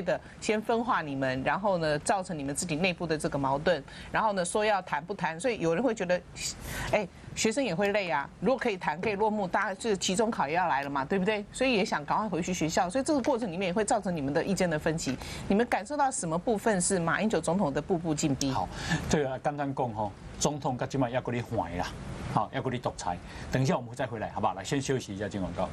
的先分化你们，然后呢，造成你们自己内部的这个矛盾，然后呢，说要谈不谈，所以有人会觉得，哎，学生也会累啊。如果可以谈，可以落幕，大家就是期中考也要来了嘛，对不对？所以也想赶快回去学校，所以这个过程里面也会造成你们的意见的分歧。你们感受到什么部分是马英九总统的步步进逼？好，对啊刚刚讲吼，总统跟今晚要给你换啦，好，要给你独裁。等一下我们再回来，好不好？来，先休息一下，进广告。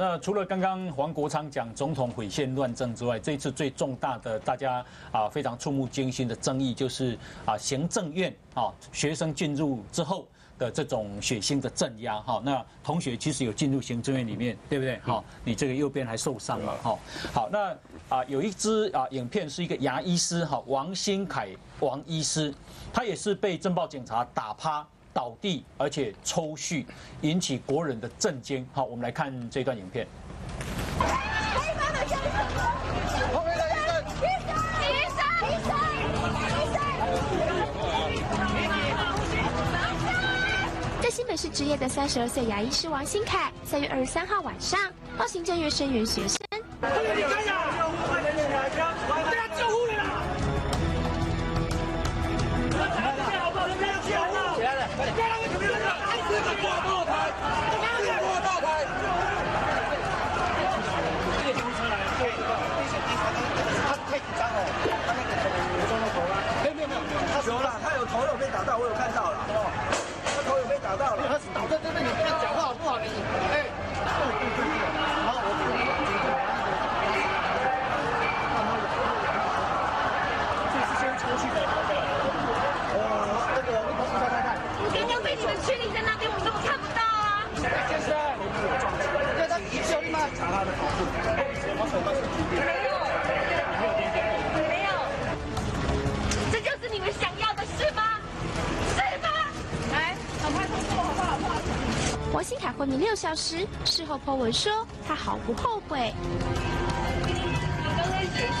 那除了刚刚黄国昌讲总统毁宪乱政之外，这一次最重大的大家啊非常触目惊心的争议，就是啊行政院啊学生进入之后的这种血腥的镇压哈。那同学其实有进入行政院里面，对不对？好，你这个右边还受伤了哈。好，那啊有一支啊影片是一个牙医师哈王新凯王医师，他也是被政报警察打趴。倒地，而且抽搐，引起国人的震惊。好，我们来看这段影片。在新北市执业的三十二岁牙医师王新凯，三月二十三号晚上到行政院声援学生。我有看到了，他头有被打到了。他倒在这边，你不六小时，事后 po 文说他毫不后悔。我刚开始睡睡，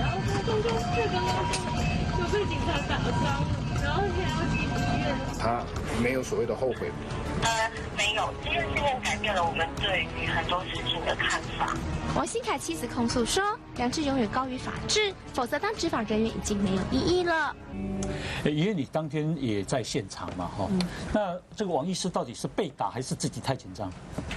然后刚刚是刚刚就被警察打伤，然后现在要进医院。他没有所谓的后悔。呃，没有，这件事情改变了我们对于很多事情的看法。王新凯妻子控诉说，良知永远高于法治，否则当执法人员已经没有意义了。因为你当天也在现场嘛，哈，那这个王医师到底是被打还是自己太紧张？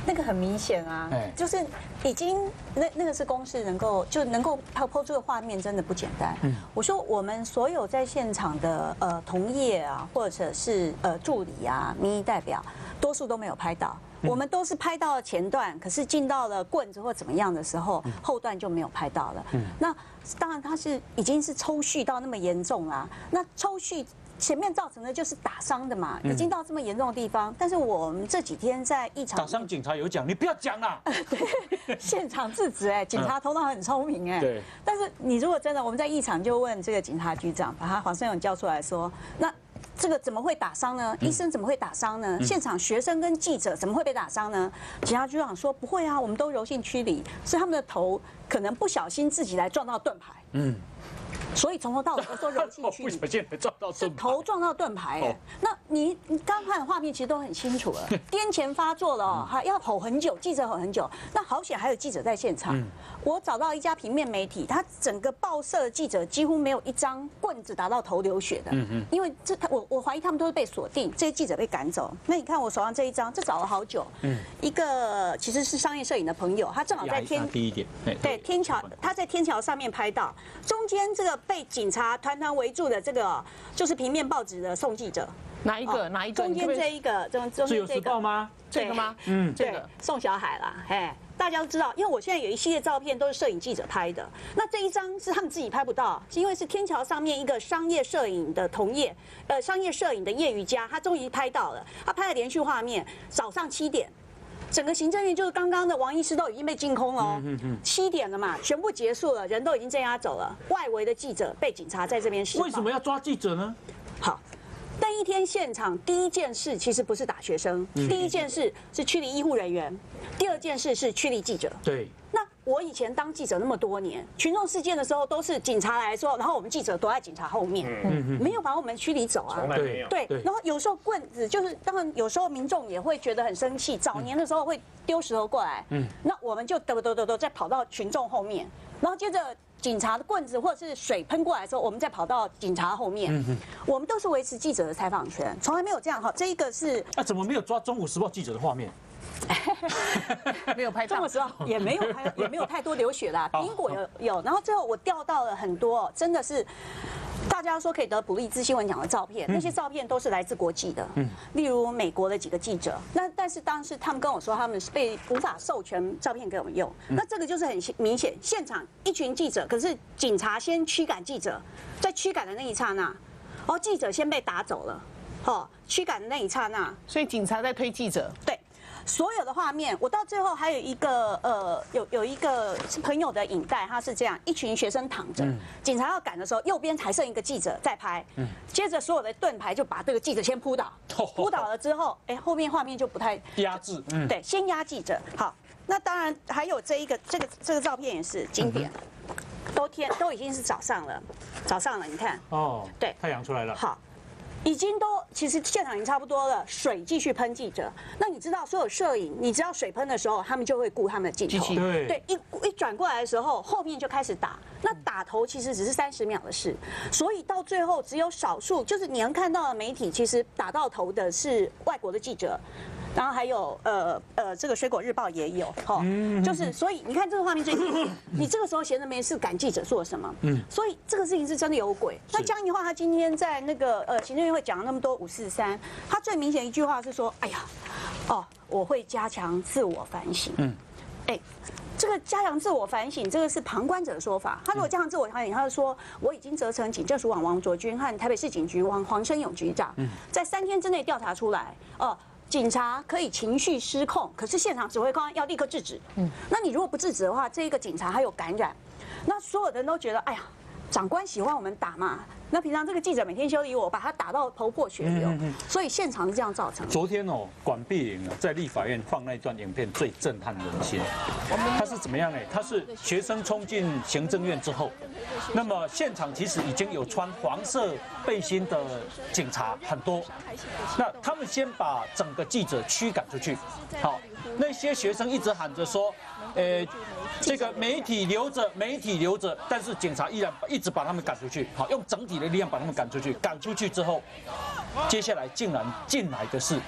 那个很明显啊，哎就是已经那那个是公示能够就能够抛抛出的画面真的不简单。我说我们所有在现场的呃同业啊，或者是呃助理啊、民意代表，多数都没有拍到。我们都是拍到了前段，可是进到了棍子或怎么样的时候，后段就没有拍到了。那当然他是已经是抽蓄到那么严重啦，那抽蓄。前面造成的就是打伤的嘛，已经到这么严重的地方。但是我们这几天在一场打伤警察有讲，你不要讲啊。现场制止，哎，警察头脑很聪明，哎。对。但是你如果真的，我们在一场就问这个警察局长，把他黄胜勇叫出来说，那这个怎么会打伤呢？医生怎么会打伤呢？现场学生跟记者怎么会被打伤呢？警察局长说不会啊，我们都柔性驱离，是他们的头可能不小心自己来撞到盾牌。嗯。所以从头到尾都说柔性驱不离。小心撞到是盾牌头撞到盾牌，哎，那你你刚看的画面其实都很清楚了，癫痫发作了哦，还要吼很久，记者吼很久，那好险还有记者在现场。我找到一家平面媒体，他整个报社的记者几乎没有一张棍子打到头流血的，因为这他我我怀疑他们都是被锁定，这些记者被赶走。那你看我手上这一张，这找了好久，一个其实是商业摄影的朋友，他正好在天压低一点，哎对，天桥，他在天桥上面拍到，中间这个被警察团团围住的这个，就是平面报纸的宋记者。哪一个？哦哪一个？中间这一个，中中间这个，报吗？这个吗？嗯，对这个，宋小海啦，哎，大家都知道，因为我现在有一系列照片都是摄影记者拍的，那这一张是他们自己拍不到，是因为是天桥上面一个商业摄影的同业，呃，商业摄影的业余家，他终于拍到了，他拍了连续画面，早上七点。整个行政院就是刚刚的王医师都已经被净空了哦，七点了嘛，全部结束了，人都已经镇压走了，外围的记者被警察在这边释放。为什么要抓记者呢？好，但一天现场第一件事其实不是打学生，第一件事是驱离医护人员，第二件事是驱离记者。对，那我以前当记者那么多年，群众事件的时候都是警察来说，然后我们记者躲在警察后面，没有把我们驱离走啊从。来没有。对对，然后有时候棍子就是，当然有时候民众也会觉得很生气。早年的时候会丢石头过来，嗯，那我们就抖抖抖抖再跑到群众后面，然后接着警察的棍子或者是水喷过来的时候，我们再跑到警察后面，嗯我们都是维持记者的采访权，从来没有这样哈。这一个是那怎么没有抓《中国时报》记者的画面？没有拍到中国。时候也没有拍，也没有太多流血啦。好苹果有有，然后最后我调到了很多，真的是。大家说可以得普利兹新闻奖的照片，那些照片都是来自国际的，嗯例如美国的几个记者。那但是当时他们跟我说，他们是被无法授权照片给我们用。那这个就是很明显，现场一群记者，可是警察先驱赶记者，在驱赶的那一刹那，哦，记者先被打走了，哦，驱赶的那一刹那，所以警察在推记者，对，所有的画面，我到最后还有一个呃，有有一个朋友的影带，他是这样，一群学生躺着，警察要赶的时候，右边还剩一个记者在拍，嗯。接着所有的盾牌就把这个记者先扑倒，扑倒了之后，哎，后面画面就不太压制，嗯，对，先压记者。好，那当然还有这一个这个这个照片也是经典，都天都已经是早上了，早上了，你看，哦，对。太阳出来了，好，已经都其实现场已经差不多了，水继续喷记者。那你知道所有摄影，你知道水喷的时候，他们就会顾他们的镜头。对对，一一转过来的时候，后面就开始打。那打头其实只是三十秒的事，所以到最后只有少数，就是你能看到的媒体，其实打到头的是外国的记者。然后还有呃呃，这个水果日报也有哈，就是所以你看这个画面最近，你这个时候闲着没事赶记者做什么？嗯，所以这个事情是真的有鬼。那江宜桦他今天在那个呃行政院会讲了那么多五四三，他最明显一句话是说，哎呀，哦，我会加强自我反省。嗯，哎。这个加强自我反省，这个是旁观者的说法。他如果加强自我反省，他就说我已经责成警政署长王卓君和台北市警局王黄生勇局长，在三天之内调查出来，哦。警察可以情绪失控，可是现场指挥官要立刻制止。嗯，那你如果不制止的话，这一个警察还有感染，那所有的人都觉得，哎呀，长官喜欢我们打嘛。那平常这个记者每天修理我，把他打到头破血流，所以现场是这样造成的。昨天哦，管碧玲啊，在立法院放那一段影片最震撼人心。他是怎么样哎？他是学生冲进行政院之后，那么现场其实已经有穿黄色背心的警察很多，那他们先把整个记者驱赶出去。好，那些学生一直喊着说，呃，这个媒体留着，媒体留着，但是警察依然一直把他们赶出去。好，用整体的力量把他们赶出去。赶出去之后，接下来竟然进来的是，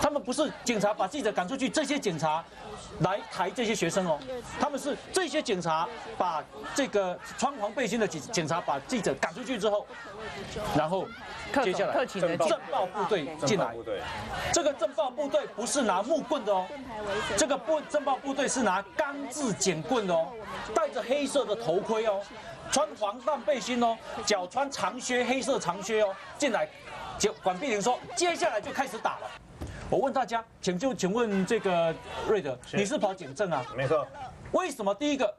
他们不是警察把记者赶出去，这些警察来抬这些学生哦，他们是这些警察把这个穿黄背心的警警察把记者赶出去之后，然后接下来特勤的政报部队进来。这个政报部队不是拿木棍的哦，这个部政报部队是拿钢制剪棍的哦，戴着黑色的头盔哦，穿黄缎背心哦，脚穿长靴，黑色长靴哦，进来，就管碧玲说，接下来就开始打了。我问大家，请就请问这个瑞德，你是跑警政啊？没错，为什么第一个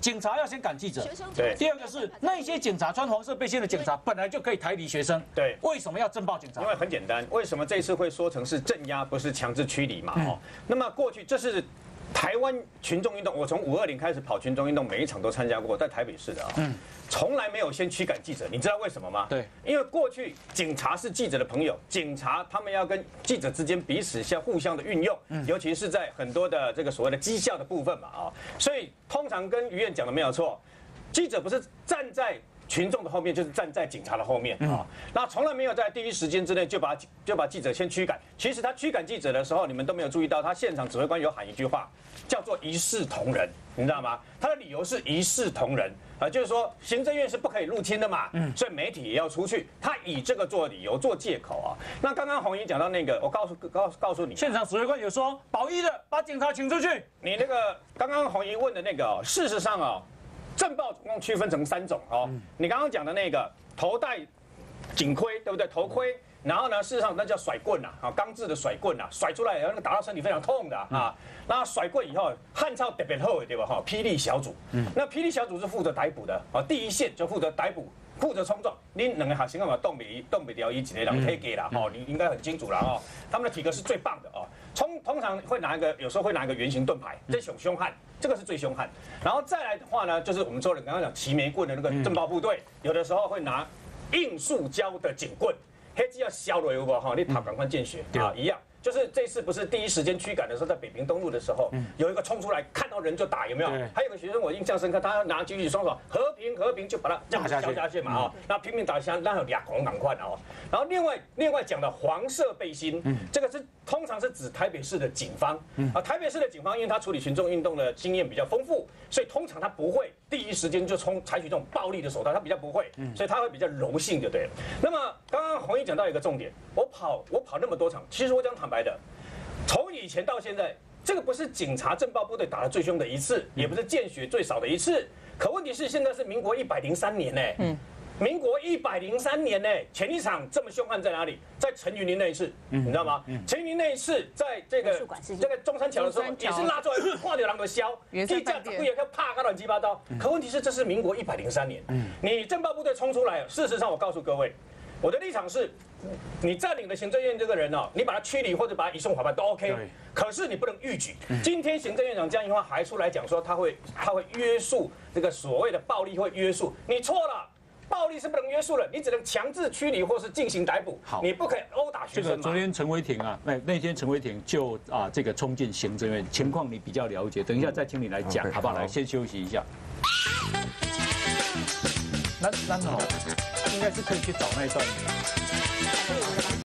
警察要先赶记者？对第二个是那些警察穿黄色背心的警察本来就可以抬离学生，对为什么要震爆警察因？为很简单，为什么这次会说成是镇压，不是强制驱离嘛？哦，那么过去这是台湾群众运动，我从五二零开始跑群众运动，每一场都参加过，在台北市的啊，从来没有先驱赶记者，你知道为什么吗？对，因为过去警察是记者的朋友，警察他们要跟记者之间彼此相互相的运用，尤其是在很多的这个所谓的绩效的部分嘛，啊，所以通常跟于院讲的没有错，记者不是站在群众的后面，就是站在警察的后面啊。那从来没有在第一时间之内就把就把记者先驱赶。其实他驱赶记者的时候，你们都没有注意到，他现场指挥官有喊一句话，叫做一视同仁，你知道吗？他的理由是一视同仁啊，就是说行政院是不可以入侵的嘛，所以媒体也要出去。他以这个做理由做借口啊。那刚刚红英讲到那个，我告诉告告诉你，现场指挥官有说保一的把警察请出去，你那个刚刚红英问的那个哦，事实上哦，政报总共区分成三种哦。你刚刚讲的那个头戴警盔，对不对？头盔，然后呢，事实上那叫甩棍呐，啊，钢制的甩棍呐，甩出来然后那个打到身体非常痛的啊。那甩棍以后，汉超特别厚，对吧？哈，霹雳小组，那霹雳小组是负责逮捕的啊，第一线就负责逮捕。负责冲撞，您两个学生干嘛动北动北条一几类两 K 给啦，哦，你应该很清楚了哦。他们的体格是最棒的哦，通通常会拿一个，有时候会拿一个圆形盾牌，这凶凶悍，这个是最凶悍。然后再来的话呢，就是我们说的刚刚讲齐眉棍的那个政报部队，有的时候会拿硬塑胶的警棍，黑鸡要削了有无哈？你跑赶快见血啊，一样。就是这次不是第一时间驱赶的时候，在北平东路的时候，有一个冲出来，看到人就打，有没有？还有个学生我印象深刻，他拿举起双手，和平和平，就把他这样削下去嘛啊，那拼命打枪，那有俩红赶快的哦。然后另外另外讲的黄色背心，这个是通常是指台北市的警方。啊，台北市的警方，因为他处理群众运动的经验比较丰富，所以通常他不会第一时间就冲采取这种暴力的手段，他比较不会，所以他会比较柔性就对了。那么刚刚红衣讲到一个重点，我跑我跑那么多场，其实我讲坦白的，从以前到现在，这个不是警察政报部队打的最凶的一次，也不是见血最少的一次。可问题是现在是民国一百零三年呢，嗯，民国一百零三年呢，前一场这么凶悍在哪里？在陈云林那一次，嗯你知道吗？陈云林那一次在这个这个中山桥的时候，也是拉出来画掉狼的削，地价不也看啪个乱七八糟。可问题是这是民国一百零三年，你政报部队冲出来，事实上我告诉各位。我的立场是，你占领了行政院这个人哦，你把他驱离或者把他移送法办都 OK，可是你不能逾矩。今天行政院长江宜桦还出来讲说，他会他会约束这个所谓的暴力会约束，你错了，暴力是不能约束的，你只能强制驱离或是进行逮捕，你不可以殴打学生。这个昨天陈伟霆啊，那那天陈伟霆就啊这个冲进行政院，情况你比较了解，等一下再听你来讲好不好？来，先休息一下。那那好。应该是可以去找那一段。